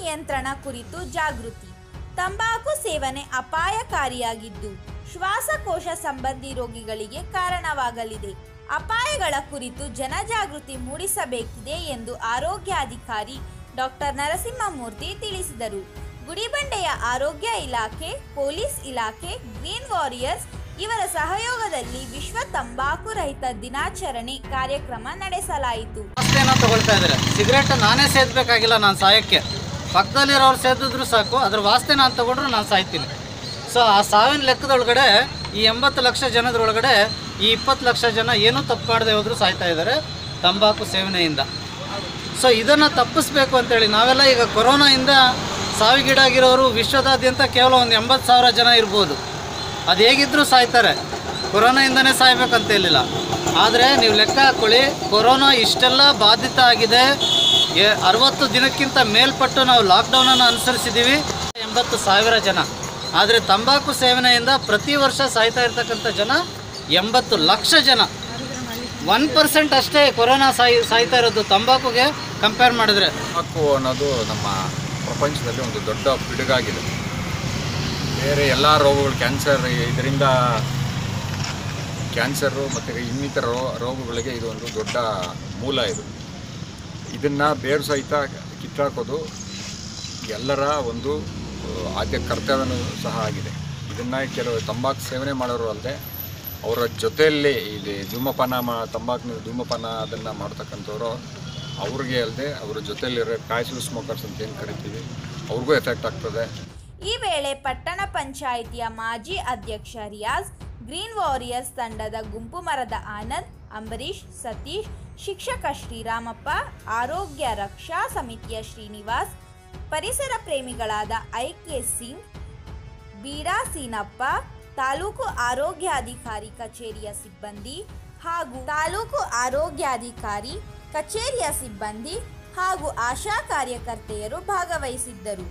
ನಿಯಂತ್ರಣ ಕುರಿತು ಜಾಗೃತಿ. ತಂಬಾಕು ಸೇವನೆ ಅಪಾಯಕಾರಿಯಾಗಿದ್ದು, ಶ್ವಾಸಕೋಶ ಸಂಬಂಧಿ ರೋಗಿಗಳಿಗೆ ಕಾರಣವಾಗಲಿದೆ. ಅಪಾಯಗಳ ಕುರಿತು ಜನಜಾಗೃತಿ ಮೂಡಿಸಬೇಕಿದೆ ಎಂದು ಆರೋಗ್ಯಾಧಿಕಾರಿ ಡಾಕ್ಟರ್ ನರಸಿಂಹಮೂರ್ತಿ ತಿಳಿಸಿದರು. ಗುಡಿಬಂಡೆಯ ಆರೋಗ್ಯ ಇಲಾಖೆ, ಪೊಲೀಸ್ ಇಲಾಖೆ, ಗ್ರೀನ್ ವಾರಿಯರ್ಸ್ ಇವರ ಸಹಯೋಗದಲ್ಲಿ ವಿಶ್ವ ತಂಬಾಕು ರಹಿತ ದಿನಾಚರಣೆ ಕಾರ್ಯಕ್ರಮ ನಡೆಸಲಾಯಿತು. ಸಿಗರೇಟ್ ನಾನೇ ಸೇದಬೇಕಾಗಿಲ್ಲ ನಾನು ಸಾಯಕ್ಕೆ. ಪಕ್ಕದಲ್ಲಿರೋರು ಸೇದಿದ್ರು ಸಾಕು, ಅದ್ರ ವಾಸ್ತೆ ನಾನು ತಗೊಂಡ್ರು ನಾನು ಸಾಯ್ತೀನಿ. ಸೊ ಆ ಸಾವಿನ ಲೆಕ್ಕದೊಳಗಡೆ ಈ ಎಂಬತ್ತು ಲಕ್ಷ ಜನದೊಳಗಡೆ ಈ ಇಪ್ಪತ್ತು ಲಕ್ಷ ಜನ ಏನೂ ತಪ್ಪು ಮಾಡದೆ ಹೋದ್ರು ಸಾಯ್ತಾ ಇದ್ದಾರೆ ತಂಬಾಕು ಸೇವನೆಯಿಂದ. ಸೊ ಇದನ್ನು ತಪ್ಪಿಸ್ಬೇಕು ಅಂತೇಳಿ ನಾವೆಲ್ಲ ಈಗ ಕೊರೋನಾಯಿಂದ ಸಾವಿಗೀಡಾಗಿರೋರು ವಿಶ್ವದಾದ್ಯಂತ ಕೇವಲ ಒಂದು ಎಂಬತ್ತು ಸಾವಿರ ಜನ ಇರ್ಬೋದು. ಅದು ಹೇಗಿದ್ದರೂ ಸಾಯ್ತಾರೆ. ಕೊರೋನಾಯಿಂದನೇ ಸಾಯ್ಬೇಕಂತ ಹೇಳಿಲ್ಲ ಆದರೆ ನೀವು ಲೆಕ್ಕ ಹಾಕ್ಕೊಳ್ಳಿ, ಕೊರೋನಾ ಇಷ್ಟೆಲ್ಲ ಬಾಧಿತ ಆಗಿದೆ. ಅರವತ್ತು ದಿನಕ್ಕಿಂತ ಮೇಲ್ಪಟ್ಟು ನಾವು ಲಾಕ್ಡೌನನ್ನು ಅನುಸರಿಸಿದ್ದೀವಿ. ಎಂಬತ್ತು ಸಾವಿರ ಜನ. ಆದರೆ ತಂಬಾಕು ಸೇವನೆಯಿಂದ ಪ್ರತಿ ವರ್ಷ ಸಾಯ್ತಾ ಇರ್ತಕ್ಕಂಥ ಜನ ಎಂಬತ್ತು ಲಕ್ಷ ಜನ. ಒನ್ ಪರ್ಸೆಂಟ್ ಅಷ್ಟೇ ಕೊರೋನಾ ಸಾಯ್, ಸಾಯ್ತಾ ಇರೋದು ತಂಬಾಕುಗೆ ಕಂಪೇರ್ ಮಾಡಿದ್ರೆ. ತಂಬಾಕು ಅನ್ನೋದು ನಮ್ಮ ಪ್ರಪಂಚದಲ್ಲಿ ಒಂದು ದೊಡ್ಡ ಪಿಡುಗಾಗಿದೆ. ಬೇರೆ ಎಲ್ಲ ರೋಗಗಳು ಕ್ಯಾನ್ಸರ್ ಇದರಿಂದ ಕ್ಯಾನ್ಸರು ಮತ್ತು ಇನ್ನಿತರ ರೋಗಗಳಿಗೆ ಇದು ಒಂದು ದೊಡ್ಡ ಮೂಲ ಇದು. ಇದನ್ನು ಬೇರು ಸಹಿತ ಕಿತ್ತಾಕೋದು ಎಲ್ಲರ ಒಂದು ಆದ್ಯ ಕರ್ತವ್ಯನೂ ಸಹ ಆಗಿದೆ. ಇದನ್ನು ಕೆಲವು ತಂಬಾಕು ಸೇವನೆ ಮಾಡೋರು ಅಲ್ಲದೆ, ಅವರ ಜೊತೆಯಲ್ಲಿ ಇಲ್ಲಿ ಧೂಮಪಾನ ಮಾ, ತಂಬಾಕಿನ ಧೂಮಪಾನ ಅದನ್ನು ಮಾಡ್ತಕ್ಕಂಥವ್ರು, ಅವ್ರಿಗೆ ಅಲ್ಲದೆ ಅವರ ಜೊತೆಯಲ್ಲಿರೋ ಕಾಯಿಸಲು ಸ್ಮೋಕರ್ಸ್ ಅಂತ ಏನು ಕರಿತೀವಿ, ಅವ್ರಿಗೂ ಎಫೆಕ್ಟ್ ಆಗ್ತದೆ. ಈ ವೇಳೆ ಪಟ್ಟಣ ಪಂಚಾಯಿತಿಯ ಮಾಜಿ ಅಧ್ಯಕ್ಷ ರಿಯಾಜ್, ಗ್ರೀನ್ ವಾರಿಯರ್ಸ್ ತಂಡದ ಗುಂಪು ಮರದ ಆನಂದ್ ಅಂಬರೀಶ್, ಸತೀಶ್, ಶಿಕ್ಷಕ ಶ್ರೀರಾಮಪ್ಪ, ಆರೋಗ್ಯ ರಕ್ಷಾ ಸಮಿತಿಯ ಶ್ರೀನಿವಾಸ್, ಪರಿಸರ ಪ್ರೇಮಿಗಳಾದ ಐಕೆ ಸಿಂಗ್ ಬೀಡಾ ಸೀನಪ್ಪ, ತಾಲೂಕು ಆರೋಗ್ಯಾಧಿಕಾರಿ ಕಚೇರಿಯ ಸಿಬ್ಬಂದಿ ಹಾಗೂ ತಾಲೂಕು ಆರೋಗ್ಯಾಧಿಕಾರಿ ಕಚೇರಿಯ ಸಿಬ್ಬಂದಿ ಹಾಗೂ ಆಶಾ ಕಾರ್ಯಕರ್ತೆಯರು ಭಾಗವಹಿಸಿದ್ದರು.